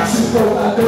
Acho que